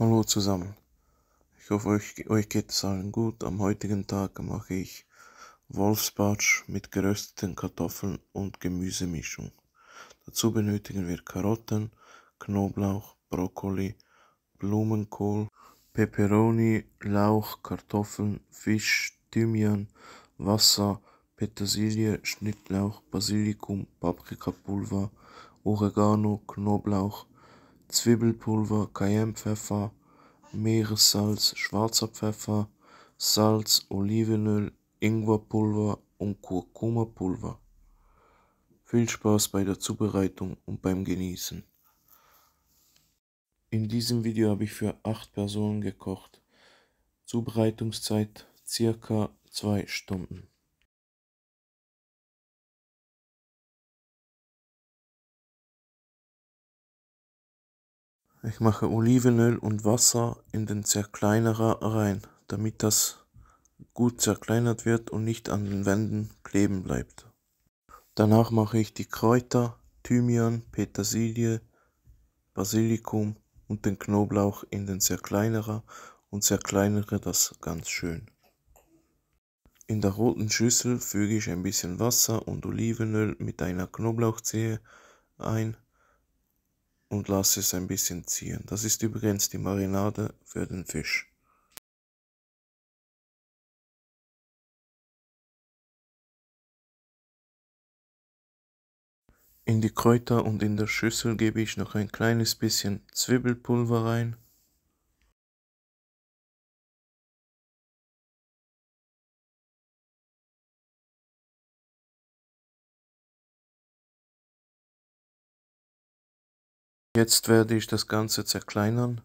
Hallo zusammen. Ich hoffe, euch, euch geht es allen gut. Am heutigen Tag mache ich Wolfsbatsch mit gerösteten Kartoffeln und Gemüsemischung. Dazu benötigen wir Karotten, Knoblauch, Brokkoli, Blumenkohl, Peperoni, Lauch, Kartoffeln, Fisch, Thymian, Wasser, Petersilie, Schnittlauch, Basilikum, Paprikapulver, Oregano, Knoblauch, Zwiebelpulver, Cayennepfeffer, Meeressalz, schwarzer Pfeffer, Salz, Olivenöl, Ingwerpulver und Kurkumapulver. Viel Spaß bei der Zubereitung und beim Genießen. In diesem Video habe ich für 8 Personen gekocht. Zubereitungszeit circa 2 Stunden. Ich mache Olivenöl und Wasser in den Zerkleinerer rein, damit das gut zerkleinert wird und nicht an den Wänden kleben bleibt. Danach mache ich die Kräuter, Thymian, Petersilie, Basilikum und den Knoblauch in den Zerkleinerer und zerkleinere das ganz schön. In der roten Schüssel füge ich ein bisschen Wasser und Olivenöl mit einer Knoblauchzehe ein und lasse es ein bisschen ziehen. Das ist übrigens die Marinade für den Fisch. In die Kräuter und in der Schüssel gebe ich noch ein kleines bisschen Zwiebelpulver rein. Jetzt werde ich das Ganze zerkleinern.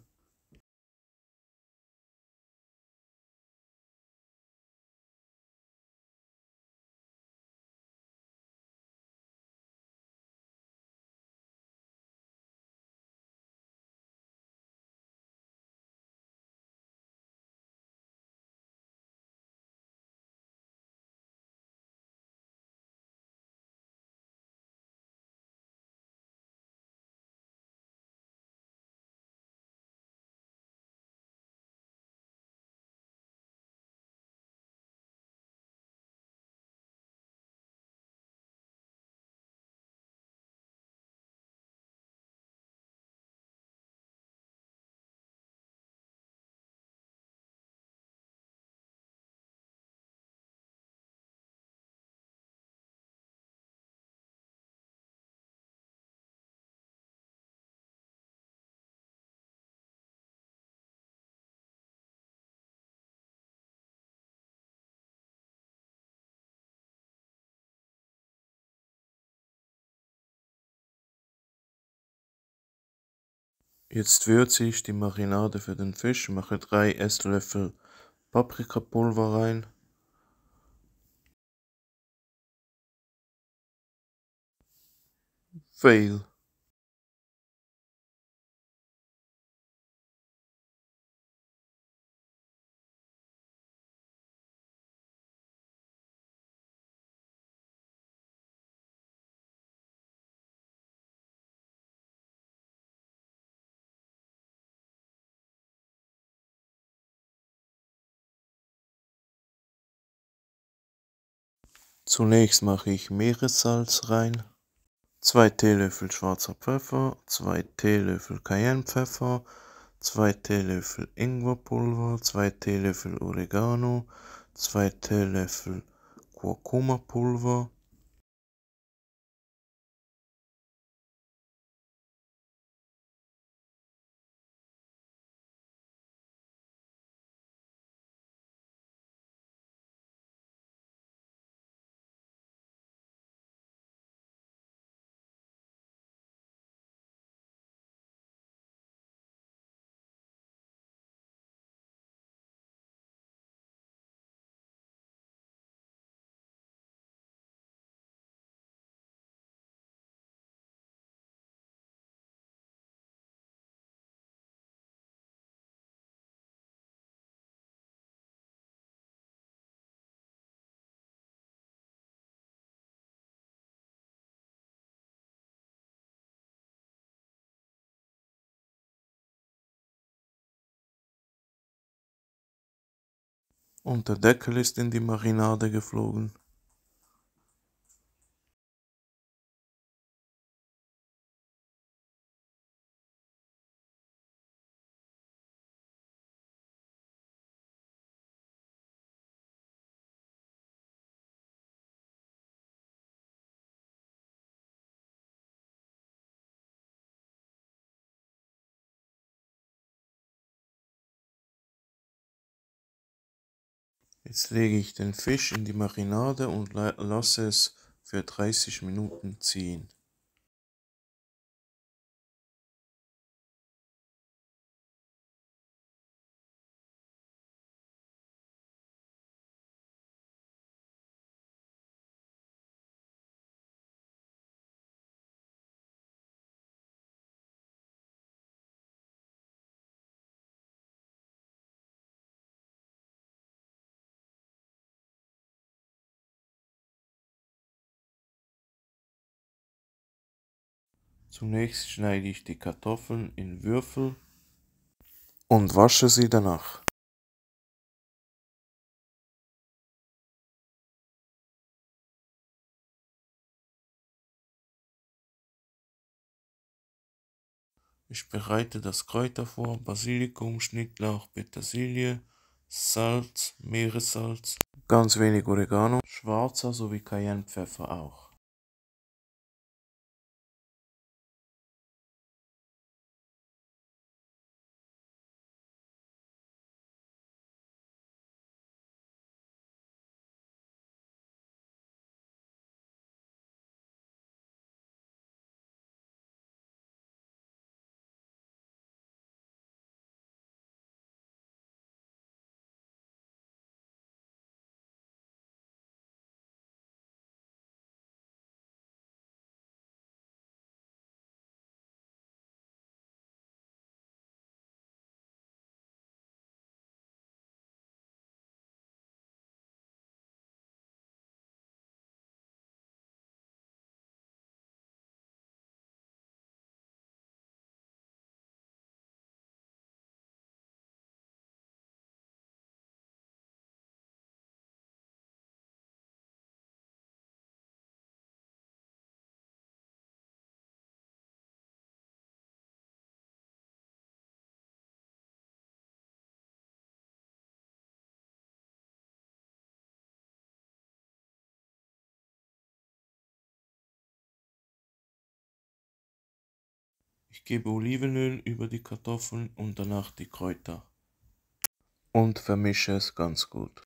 Jetzt würze ich die Marinade für den Fisch, mache 3 Esslöffel Paprikapulver rein. Fail. Zunächst mache ich Meeressalz rein, 2 Teelöffel schwarzer Pfeffer, 2 Teelöffel Cayennepfeffer, 2 Teelöffel Ingwerpulver, 2 Teelöffel Oregano, 2 Teelöffel Kurkumapulver, Und der Deckel ist in die Marinade geflogen. Jetzt lege ich den Fisch in die Marinade und lasse es für 30 Minuten ziehen. Zunächst schneide ich die Kartoffeln in Würfel und wasche sie danach. Ich bereite das Kräuter vor, Basilikum, Schnittlauch, Petersilie, Salz, Meeressalz, ganz wenig Oregano, schwarzer sowie Cayennepfeffer auch. Ich gebe Olivenöl über die Kartoffeln und danach die Kräuter und vermische es ganz gut.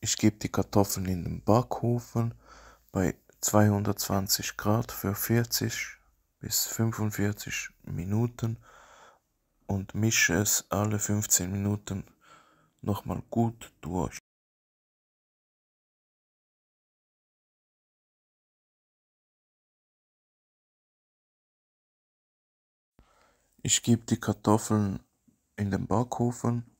Ich gebe die Kartoffeln in den Backofen bei 220 Grad für 40 bis 45 Minuten und mische es alle 15 Minuten nochmal gut durch. Ich gebe die Kartoffeln in den Backofen.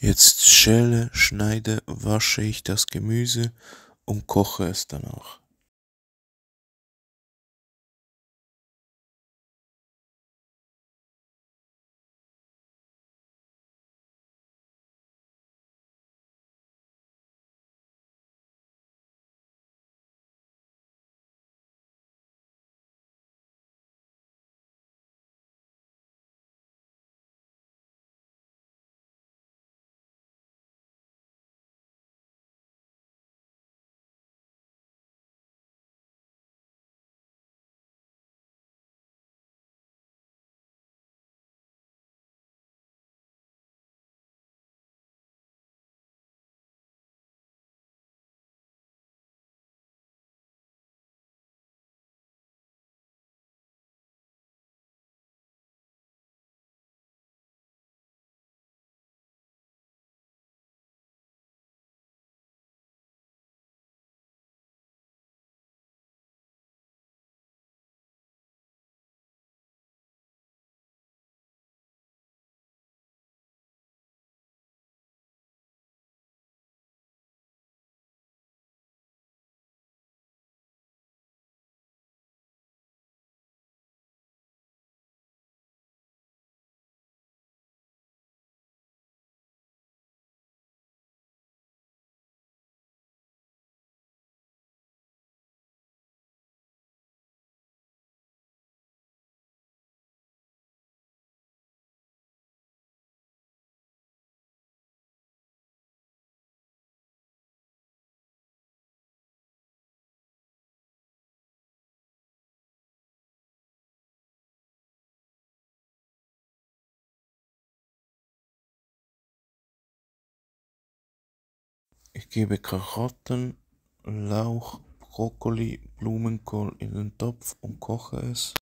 Jetzt schäle, schneide, wasche ich das Gemüse und koche es danach. Ich gebe Karotten, Lauch, Brokkoli, Blumenkohl in den Topf und koche es.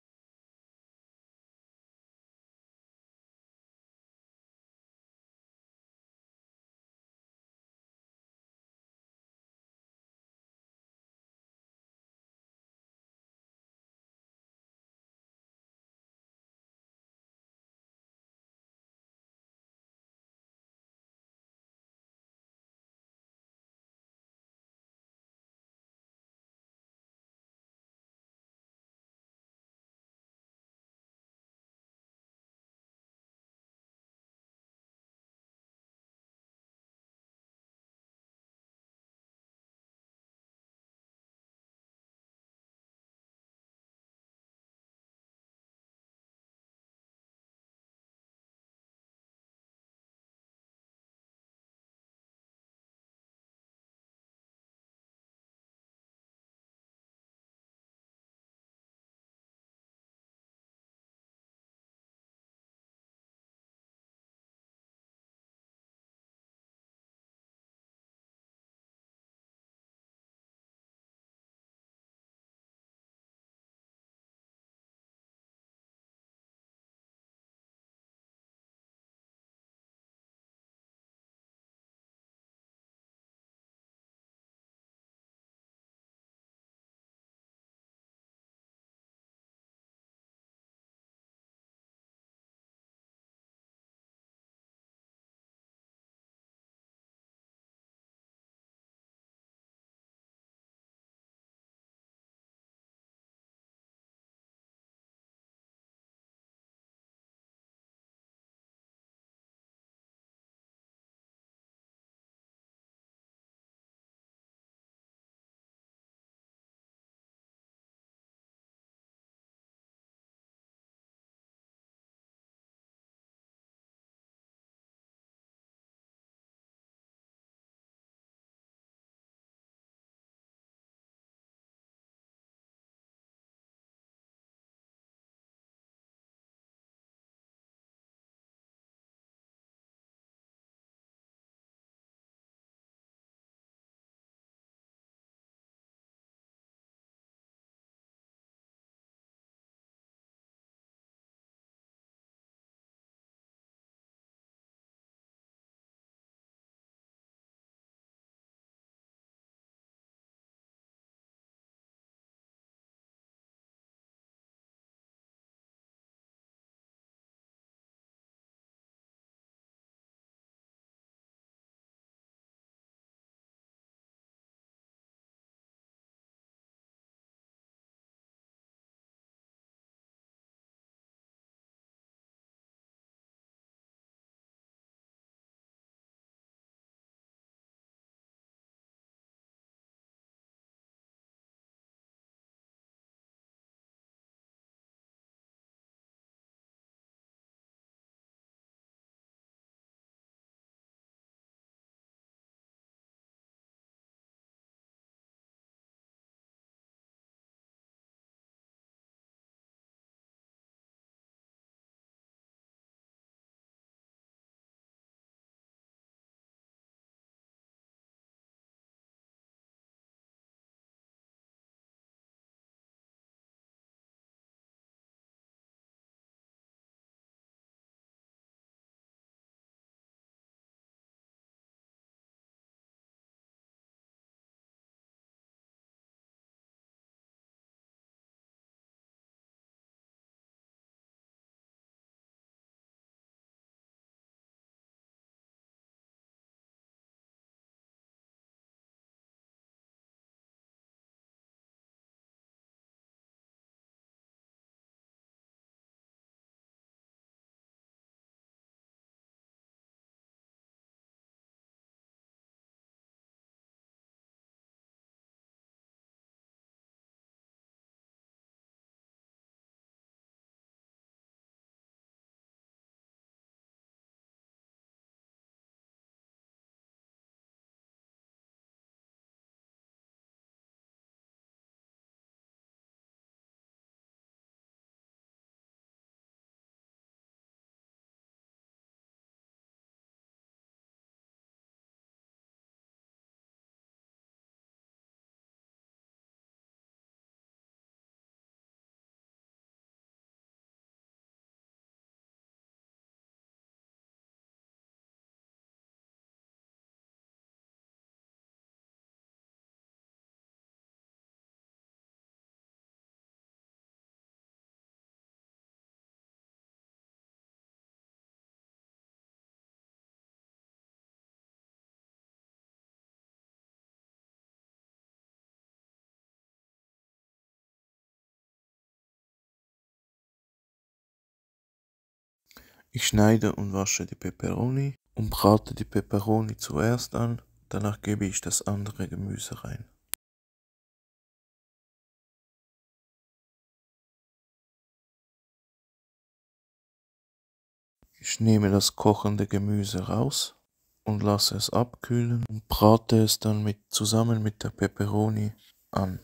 Ich schneide und wasche die Peperoni und brate die Peperoni zuerst an, danach gebe ich das andere Gemüse rein. Ich nehme das kochende Gemüse raus und lasse es abkühlen und brate es dann mit, zusammen mit der Peperoni an.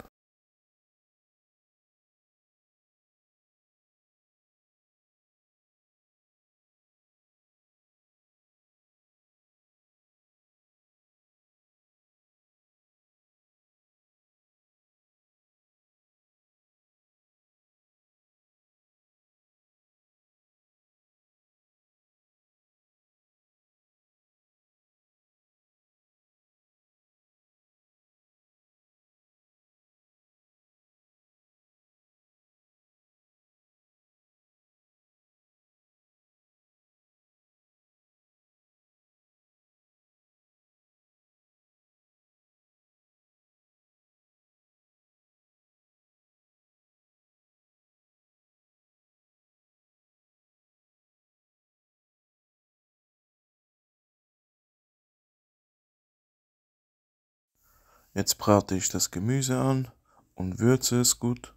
Jetzt brate ich das Gemüse an und würze es gut.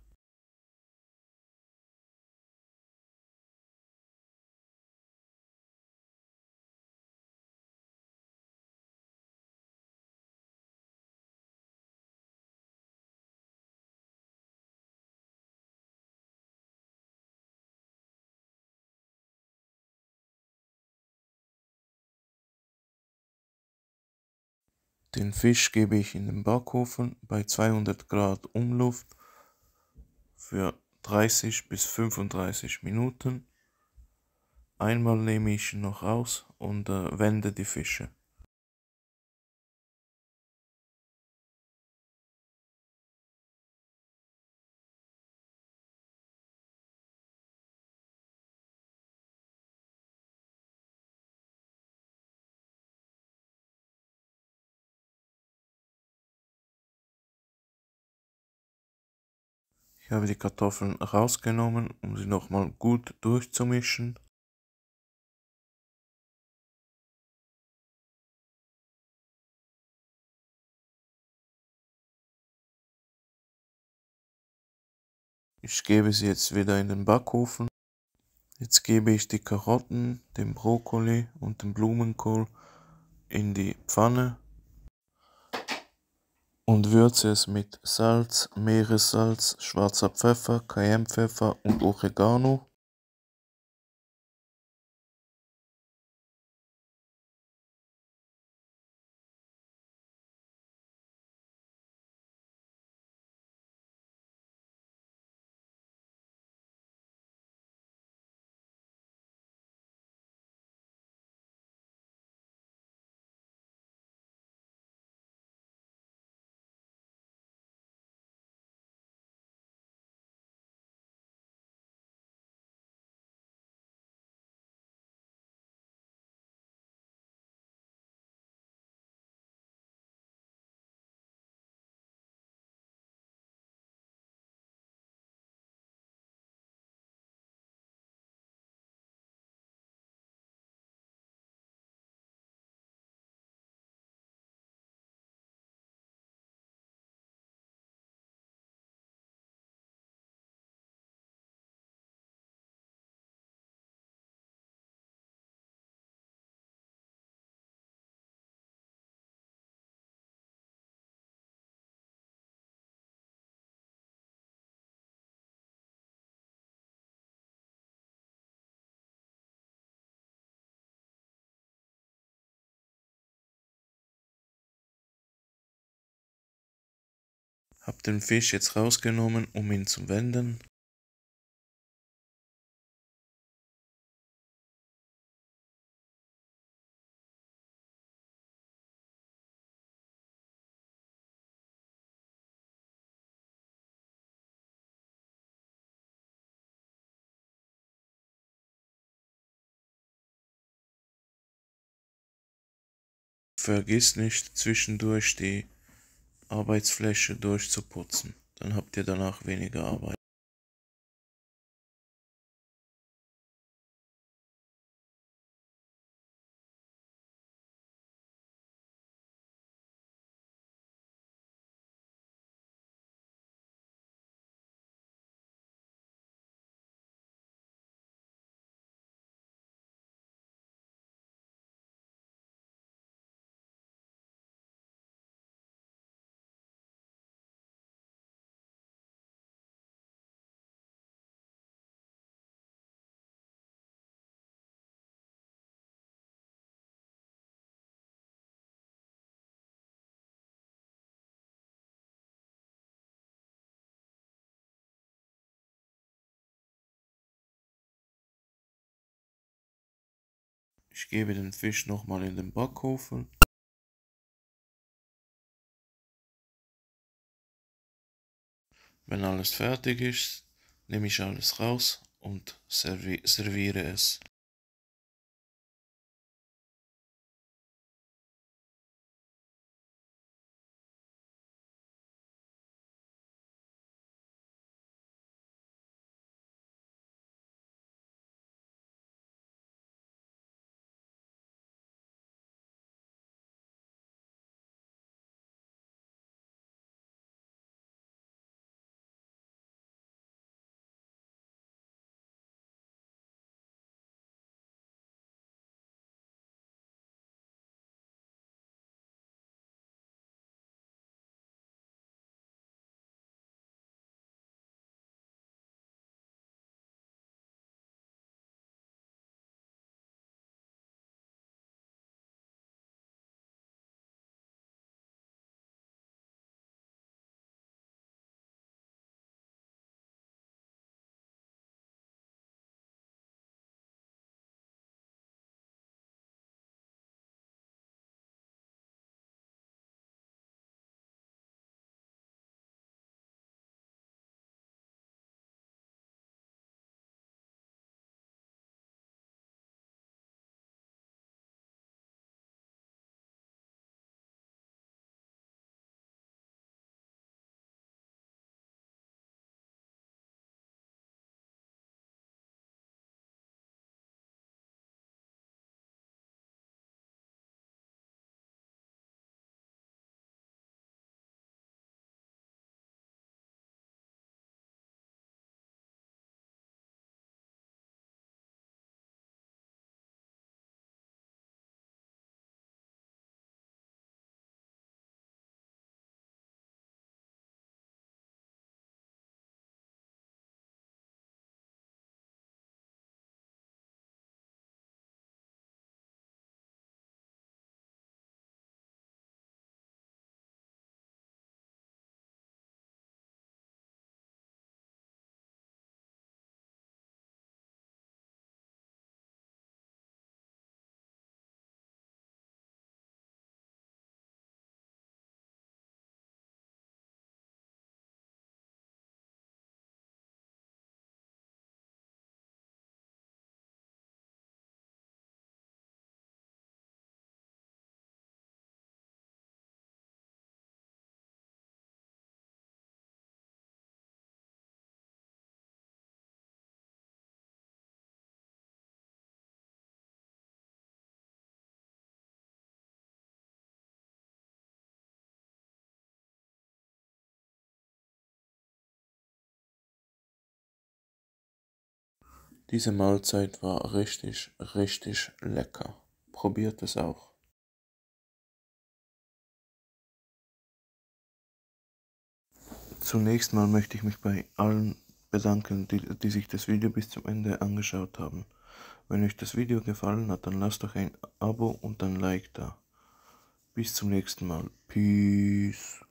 Den Fisch gebe ich in den Backofen bei 200 Grad Umluft für 30 bis 35 Minuten. Einmal nehme ich ihn noch raus und äh, wende die Fische. Ich habe die Kartoffeln rausgenommen, um sie nochmal gut durchzumischen. Ich gebe sie jetzt wieder in den Backofen. Jetzt gebe ich die Karotten, den Brokkoli und den Blumenkohl in die Pfanne und würze es mit Salz, Meeressalz, schwarzer Pfeffer, Cayennepfeffer und Oregano. Hab den Fisch jetzt rausgenommen, um ihn zu wenden. Vergiss nicht zwischendurch die Arbeitsfläche durchzuputzen, dann habt ihr danach weniger Arbeit. Ich gebe den Fisch nochmal in den Backofen. Wenn alles fertig ist, nehme ich alles raus und servi serviere es. Diese Mahlzeit war richtig, richtig lecker. Probiert es auch. Zunächst mal möchte ich mich bei allen bedanken, die, die sich das Video bis zum Ende angeschaut haben. Wenn euch das Video gefallen hat, dann lasst doch ein Abo und ein Like da. Bis zum nächsten Mal. Peace.